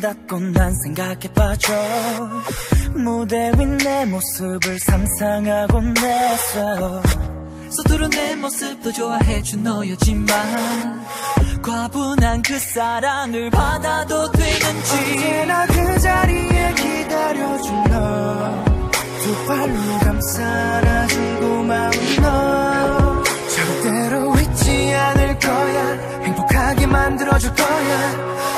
자꾸 난 생각에 빠져 무대 위 내 모습을 상상하곤 했어 서두른 내 모습도 좋아해준 너였지만 과분한 그 사랑을 받아도 되는지. 언제나 그 자리에 기다려준 너두 발로 감싸 안아준 고마운 너. 절대로 잊지 않을 거야. 행복하게 만들어줄 거야.